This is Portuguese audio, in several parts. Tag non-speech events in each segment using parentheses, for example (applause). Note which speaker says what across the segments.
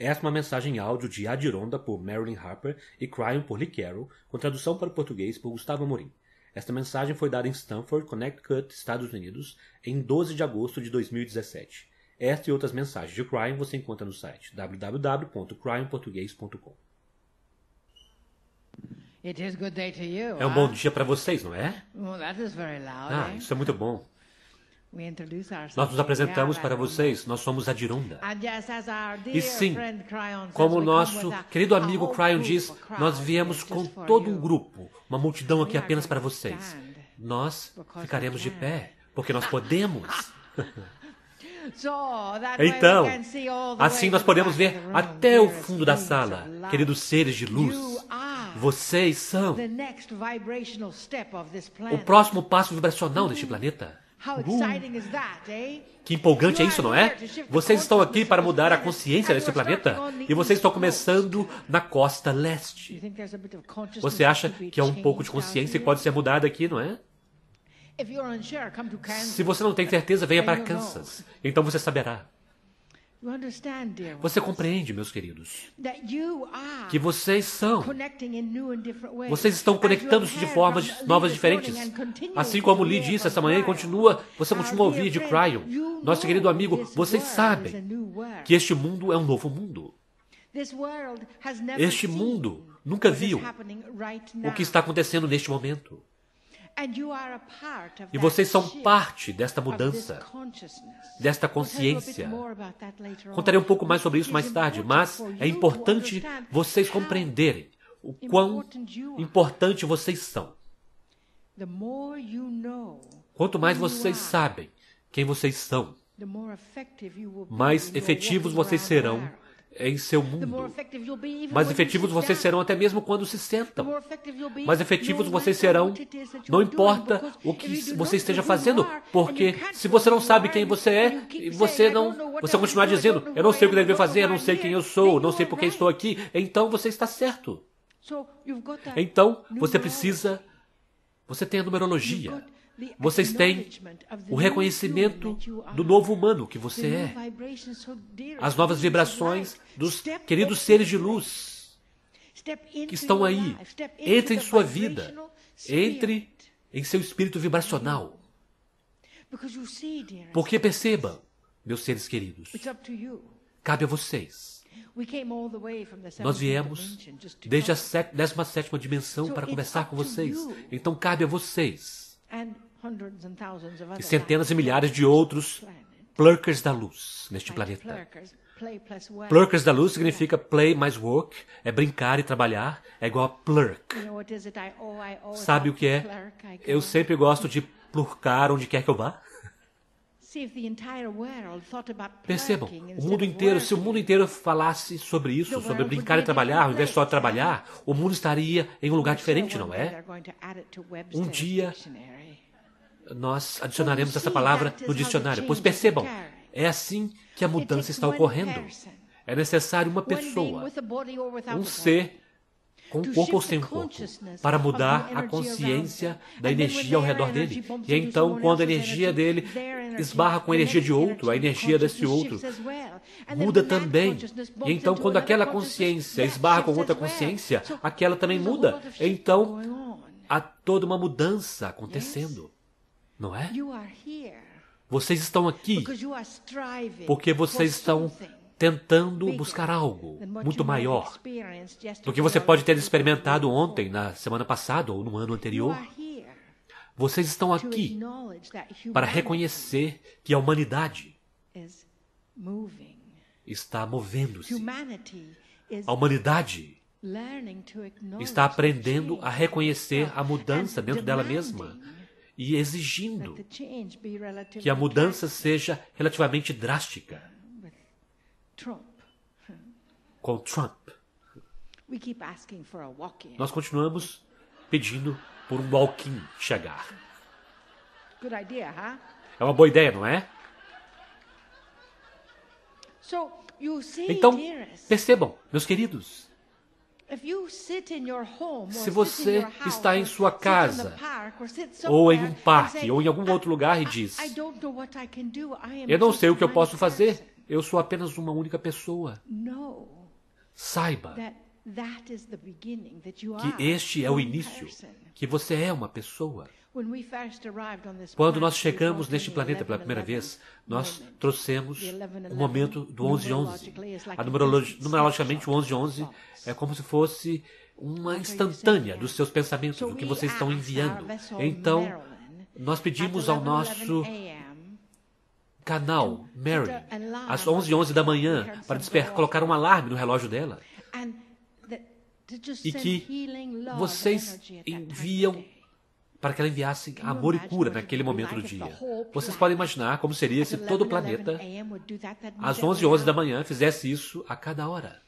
Speaker 1: Esta é uma mensagem em áudio de Adironda por Marilyn Harper e Cryon por Lee Carroll, com tradução para o português por Gustavo Amorim. Esta mensagem foi dada em Stanford, Connecticut, Estados Unidos, em 12 de agosto de 2017. Esta e outras mensagens de Cryon você encontra no site www.cryonportuguês.com. É um bom dia para vocês, não é? Ah, isso é muito bom. Nós nos apresentamos para vocês, nós somos a Dironda. E sim, como nosso querido amigo Cryon diz, nós viemos com todo um grupo, uma multidão aqui apenas para vocês. Nós ficaremos de pé, porque nós podemos. (laughs) Então, assim nós podemos ver até o fundo da sala, queridos seres de luz. Vocês são o próximo passo vibracional deste planeta. Uh, que empolgante é isso, não é? Vocês estão aqui para mudar a consciência desse planeta e vocês estão começando na costa leste. Você acha que é um pouco de consciência que pode ser mudada aqui, não é? Se você não tem certeza, venha para Kansas. Então você saberá. Você compreende, meus queridos, que vocês são. Vocês estão conectando-se de formas novas diferentes. Assim como Lee disse essa manhã e continua, você continua a ouvir de Cryon. Nosso querido amigo, vocês sabem que este mundo é um novo mundo. Este mundo nunca viu o que está acontecendo neste momento. E vocês são parte desta mudança, desta consciência. Contarei um pouco mais sobre isso mais tarde, mas é importante vocês compreenderem o quão importante vocês são. Quanto mais vocês sabem quem vocês são, mais efetivos vocês serão em seu mundo. Mais efetivos vocês serão até mesmo quando se sentam. Mais efetivos vocês serão, não importa o que você esteja fazendo, porque se você não sabe quem você é, você não, você continuar dizendo, eu não sei o que devo fazer, eu não sei quem eu sou, não sei por que estou aqui, então você está certo. Então você precisa, você tem a numerologia. Vocês têm o reconhecimento do novo humano que você é. As novas vibrações dos queridos seres de luz que estão aí. Entre em sua vida. Entre em seu espírito vibracional. Porque percebam, meus seres queridos, cabe a vocês. Nós viemos desde a 17 dimensão para conversar com vocês. Então cabe a vocês e centenas e milhares de outros plurkers da luz neste planeta. Plurkers da luz significa play mais work, é brincar e trabalhar, é igual a plurk. Sabe o que é? Eu sempre gosto de plurcar onde quer que eu vá. Percebam, o mundo inteiro, se o mundo inteiro falasse sobre isso, sobre brincar e trabalhar, ao invés de só trabalhar, o mundo estaria em um lugar diferente, não é? Um dia nós adicionaremos essa palavra no dicionário. Pois percebam, é assim que a mudança está ocorrendo. É necessário uma pessoa, um ser com corpo ou sem corpo, para mudar a consciência da energia ao redor dele. E então, quando a energia dele esbarra com a energia de outro, a energia desse outro muda também. E então, quando aquela consciência esbarra com outra consciência, aquela também muda. Então, há toda uma mudança acontecendo. Não é? Vocês estão aqui porque vocês estão tentando buscar algo muito maior do que você pode ter experimentado ontem, na semana passada ou no ano anterior. Vocês estão aqui para reconhecer que a humanidade está movendo-se. A humanidade está aprendendo a reconhecer a mudança dentro dela mesma e exigindo que a mudança seja relativamente drástica. Com Trump. Nós continuamos pedindo por um walk-in chegar. É uma boa ideia, não é? Então, percebam, meus queridos, se você está em sua casa, ou em um parque, ou em algum outro lugar e diz: Eu não sei o que eu posso fazer, Eu sou apenas uma única pessoa. Saiba que este é o início, que você é uma pessoa. Quando nós chegamos neste planeta pela primeira vez, nós trouxemos o momento do 1111. A numerologi numerologicamente, o 1111 é como se fosse uma instantânea dos seus pensamentos, do que vocês estão enviando. Então, nós pedimos ao nosso canal, Mary, às 11 11 da manhã, para colocar um alarme no relógio dela. E que vocês enviam para que ela enviasse amor e cura naquele momento do dia. Vocês podem imaginar como seria se todo o planeta, às 11 11 da manhã, fizesse isso a cada hora.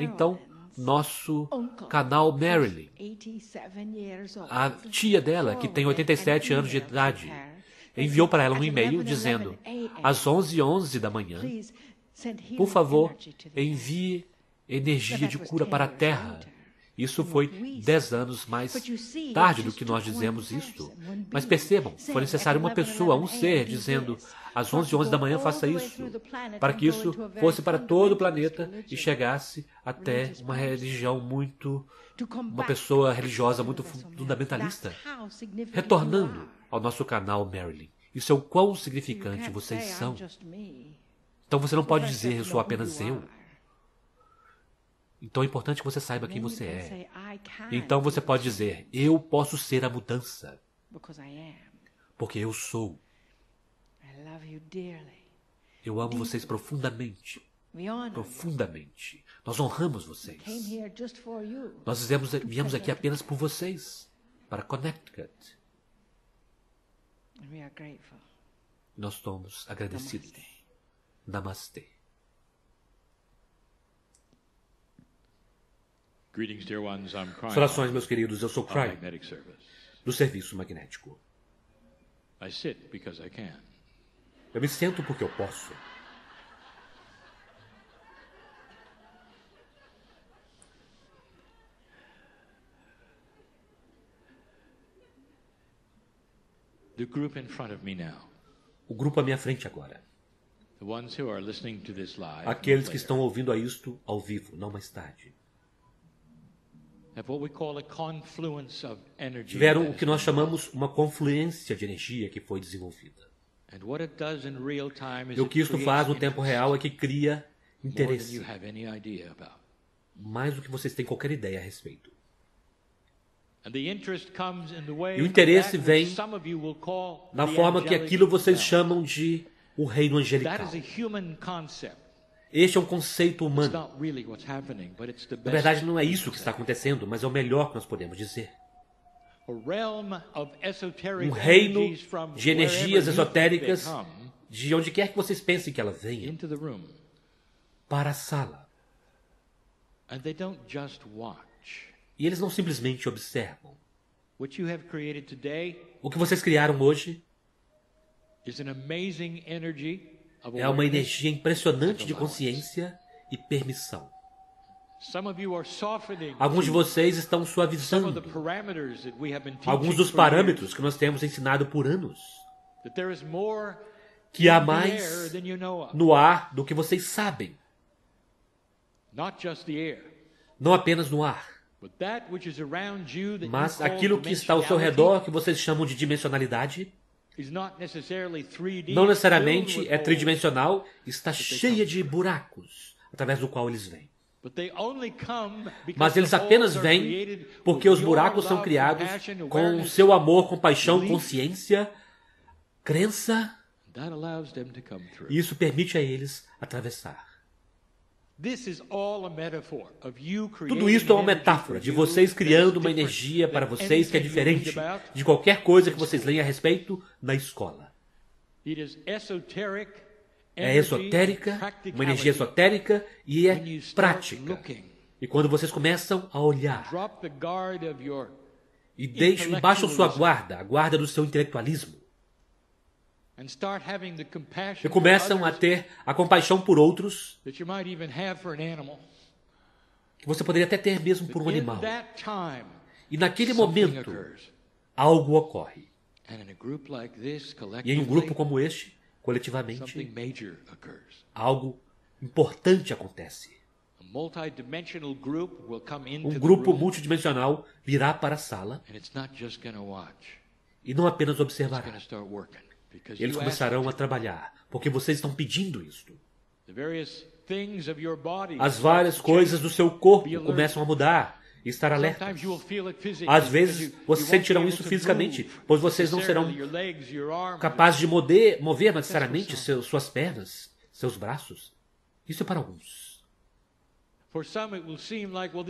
Speaker 1: Então, nosso canal Marilyn, a tia dela, que tem 87 anos de idade, enviou para ela um e-mail dizendo: às 11 11 da manhã, por favor, envie energia de cura para a Terra isso foi dez anos mais tarde do que nós dizemos isto. Mas percebam, foi necessário uma pessoa, um ser, dizendo às 11 11 da manhã faça isso, para que isso fosse para todo o planeta e chegasse até uma religião muito, uma pessoa religiosa muito fundamentalista, retornando ao nosso canal Marilyn. Isso é o quão significante vocês são. Então você não pode dizer eu sou apenas eu. Então é importante que você saiba quem você é. Então você pode dizer: Eu posso ser a mudança. Porque eu sou. Eu amo vocês profundamente. Profundamente. Nós honramos vocês. Nós viemos, viemos aqui apenas por vocês para Connecticut. Nós estamos agradecidos. Namastê. Saudações, meus queridos. Eu sou Cry, do Serviço Magnético. Eu me sento porque eu posso. O grupo à minha frente agora. Aqueles que estão ouvindo a isto ao vivo, não mais tarde. Tiveram o que nós chamamos uma confluência de energia que foi desenvolvida. E o que isto faz no tempo real é que cria interesse. Mais do que vocês têm qualquer ideia a respeito. E o interesse vem na forma que aquilo vocês chamam de o reino angelical. Este é um conceito humano. Na verdade, não é isso que está acontecendo, mas é o melhor que nós podemos dizer. Um reino de energias esotéricas, de onde quer que vocês pensem que ela venha, para a sala. E eles não simplesmente observam. O que vocês criaram hoje é uma energia impressionante de consciência e permissão. Alguns de vocês estão suavizando alguns dos parâmetros que nós temos ensinado por anos. Que há mais no ar do que vocês sabem. Não apenas no ar. Mas aquilo que está ao seu redor, que vocês chamam de dimensionalidade, não necessariamente é tridimensional, está cheia de buracos através do qual eles vêm. Mas eles apenas vêm porque os buracos são criados com o seu amor, compaixão, consciência, crença. E isso permite a eles atravessar. Tudo isso é uma metáfora de vocês criando uma energia para vocês que é diferente de qualquer coisa que vocês leem a respeito na escola. É esotérica, uma energia esotérica e é prática. E quando vocês começam a olhar e deixam, baixam sua guarda, a guarda do seu intelectualismo, e começam a ter a compaixão por outros que você poderia até ter mesmo por um animal. E naquele momento, algo ocorre. E em um grupo como este, coletivamente, algo importante acontece. Um grupo multidimensional virá para a sala e não apenas observará. Eles começarão a trabalhar, porque vocês estão pedindo isto. As várias coisas do seu corpo começam a mudar e estar
Speaker 2: physically
Speaker 1: Às vezes vocês sentirão isso fisicamente, pois vocês não serão capazes de mover, mover necessariamente seus, suas pernas, seus braços. Isso é para alguns.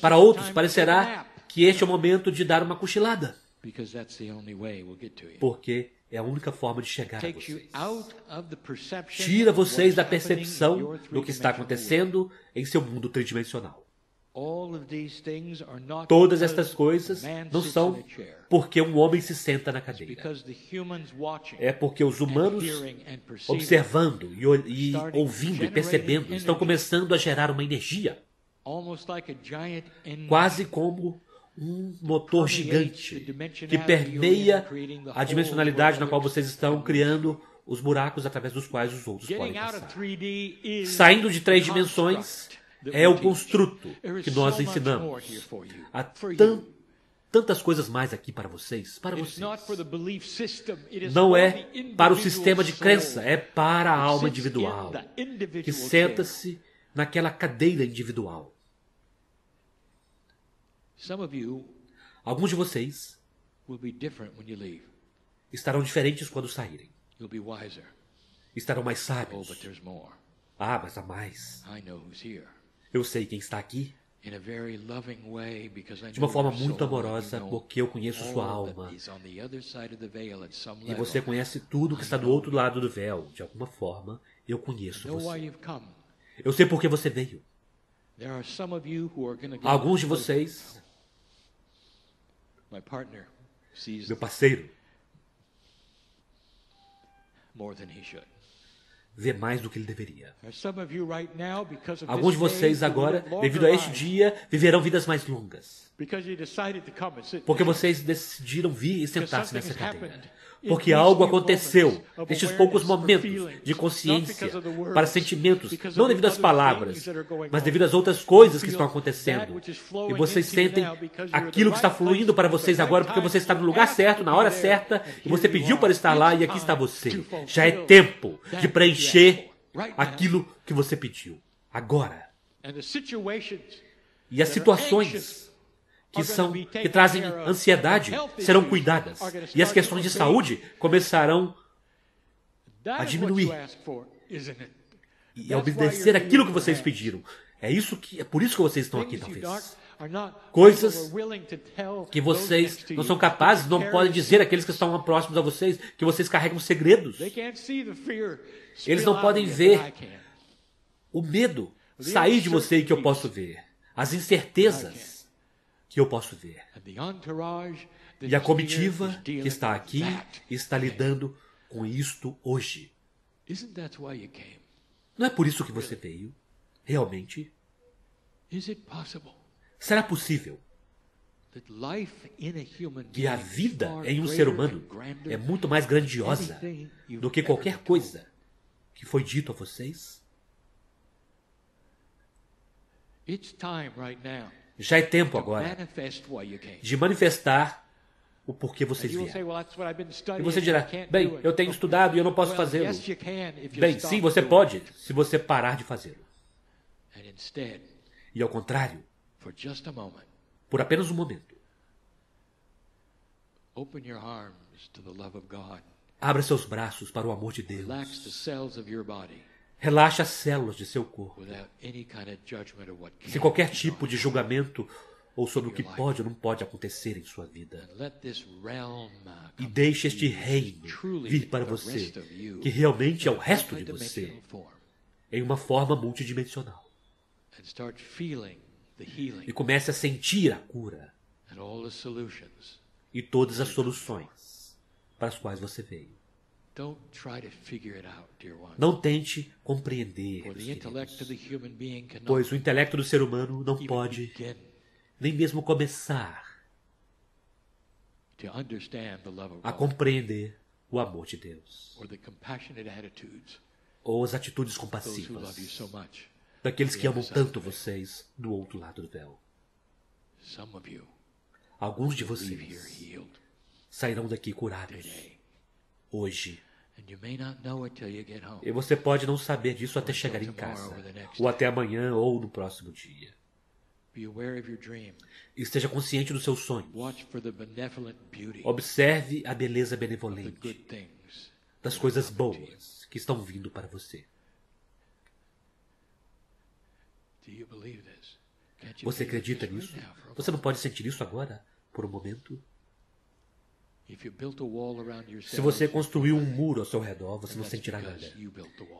Speaker 1: Para outros, parecerá que este é o momento de dar uma cochilada, porque é a única forma de chegar a vocês. Tira vocês da percepção do que está acontecendo em seu mundo tridimensional. Todas estas coisas não são porque um homem se senta na cadeira. É porque os humanos, observando e, e ouvindo e percebendo, estão começando a gerar uma energia, quase como um motor gigante que permeia a dimensionalidade na qual vocês estão criando os buracos através dos quais os outros podem passar.
Speaker 2: 3D is
Speaker 1: Saindo de três dimensões é o construto que nós ensinamos. Há tantas coisas mais aqui para vocês, para vocês. Não é para o sistema de crença, é para a alma individual que senta-se naquela cadeira individual.
Speaker 2: Some of you
Speaker 1: Alguns de vocês
Speaker 2: will be different when you leave.
Speaker 1: estarão diferentes quando saírem.
Speaker 2: You'll be wiser.
Speaker 1: Estarão mais
Speaker 2: Oh,
Speaker 1: sábios.
Speaker 2: but there's more.
Speaker 1: Ah, mas há mais.
Speaker 2: I know who's here.
Speaker 1: Eu sei quem está aqui
Speaker 2: In a very loving way, because I
Speaker 1: de uma
Speaker 2: know
Speaker 1: forma muito amorosa, porque eu conheço sua alma.
Speaker 2: is on the other side of the veil at some
Speaker 1: E
Speaker 2: level.
Speaker 1: você conhece tudo que está do outro lado do véu. De alguma forma, eu conheço
Speaker 2: know why
Speaker 1: você.
Speaker 2: you've come.
Speaker 1: Eu sei por que você veio.
Speaker 2: There are some of you who are going to get
Speaker 1: Alguns de vocês, meu parceiro,
Speaker 2: more than he should.
Speaker 1: vê mais do que ele deveria. Alguns de vocês agora, devido a este dia, viverão vidas mais longas. Porque vocês decidiram vir e sentar-se nessa cadeira. Porque algo aconteceu nestes poucos momentos de consciência para sentimentos, não devido às palavras, mas devido às outras coisas que estão acontecendo. E vocês sentem aquilo que está fluindo para vocês agora, porque você está no lugar certo,
Speaker 2: to
Speaker 1: na hora certa, e você pediu para estar lá e aqui está você. Já é tempo de preencher aquilo que você pediu. Agora. E as situações que, são, que trazem ansiedade serão cuidadas. E as questões de saúde começarão a diminuir. e a obedecer aquilo que vocês pediram. É isso que é por isso que vocês estão aqui, talvez. Coisas Que vocês não são capazes, não podem dizer àqueles que estão próximos a vocês que vocês carregam segredos. Eles não podem ver. O medo sair de você que eu posso ver. As incertezas que eu posso ver. E a comitiva que está aqui está lidando com isto hoje. Não é por isso que você veio. Realmente. Será possível que a vida em um ser humano é muito mais grandiosa do que qualquer coisa que foi dito a vocês? Já é tempo agora de manifestar o porquê
Speaker 2: I've been
Speaker 1: E você dirá, bem,
Speaker 2: do it."
Speaker 1: eu tenho estudado e eu não posso fazê-lo. Bem, sim, você pode, se você parar de fazê-lo. E ao contrário, por apenas um momento, abra seus braços para o amor de Deus. Relaxe as células de seu corpo, sem qualquer tipo de julgamento ou sobre o que pode ou não pode acontecer em sua vida.
Speaker 2: Uh,
Speaker 1: E deixe este reino vir para você, que realmente é o resto de você, em uma forma multidimensional. E comece a sentir a cura e todas as soluções para as quais você veio. Não tente compreender, queridos, pois o intelecto do ser humano não pode nem mesmo começar a compreender o amor de Deus, ou as atitudes compassivas daqueles que amam tanto vocês do outro lado do véu. Alguns de vocês sairão daqui curados hoje. E você pode não saber disso até chegar em casa, ou até amanhã, ou no próximo dia. Esteja consciente dos seus sonhos. Observe a beleza benevolente das coisas boas que estão vindo para você. Você acredita nisso? Você não pode sentir isso agora, por um momento? Se você construiu um muro ao seu redor, você não sentirá nada.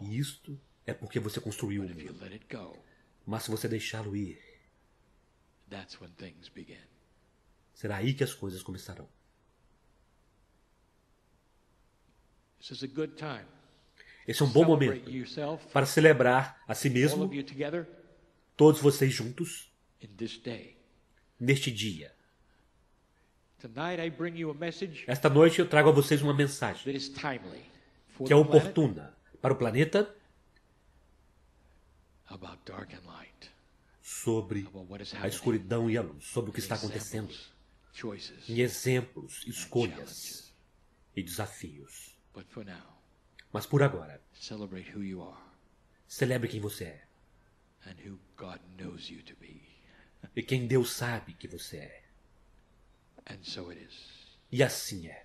Speaker 1: E isto é porque você construiu um
Speaker 2: if you
Speaker 1: muro. Mas se você deixá-lo ir,
Speaker 2: that's when things begin.
Speaker 1: será aí que as coisas começarão.
Speaker 2: This is a good time.
Speaker 1: Esse é um bom
Speaker 2: Celebrate
Speaker 1: momento para celebrar a si
Speaker 2: all
Speaker 1: mesmo, todos vocês juntos, neste dia. Esta noite eu trago a vocês uma mensagem que é oportuna para o planeta sobre a escuridão e a luz, sobre o que está acontecendo, em exemplos, escolhas e desafios. Mas por agora, celebre quem você é e quem Deus sabe que você é.
Speaker 2: And so it is.
Speaker 1: E assim é.